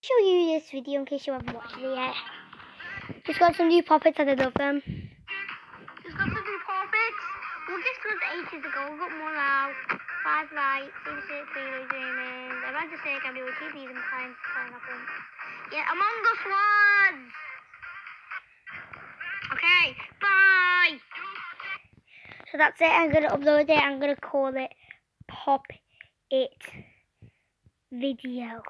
show you this video in case you haven't watched it yet. Just got some new Pop Its and I love them. Just got some new Pop Its. We'll just go to ages ago. We've got more now. Five lights, six six three dreaming. I might just say I can be with and time happen. Yeah, Among Us ones. Okay, bye. So that's it. I'm gonna upload it. I'm gonna call it Pop It Video.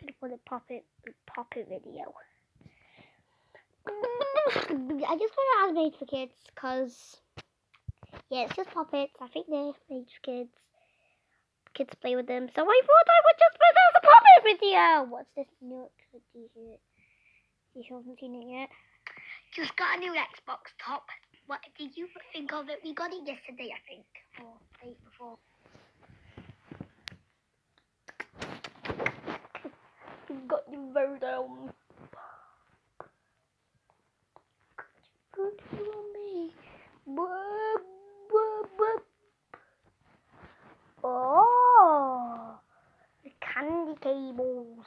Gonna Pop It Pop It Video. I just want to animate for kids because yeah, it's just Pop Its. I think they're made for kids. Kids play with them, so I thought I would just put as a Pop It video. What's this new t-shirt? You haven't seen it yet. Just got a new Xbox top. What did you think of it? We got it yesterday, I think, or the day before. Candy cables.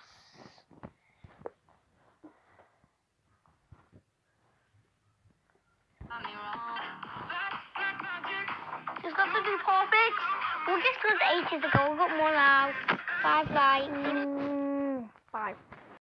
Just got some new Pop Its. We'll just go to ages ago. We've got more now. Five lights. Mm, five.